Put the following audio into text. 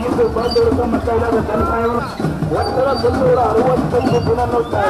ಇಂದು ಬಂದು ತಮ್ಮ ಕೈಲಾದ ಜನಸಾಯವು ಒತ್ತಡ ಮುನ್ನೂರ ಅರವತ್ತೊಂದು ಗುಣ ನೋಡ್ತಾ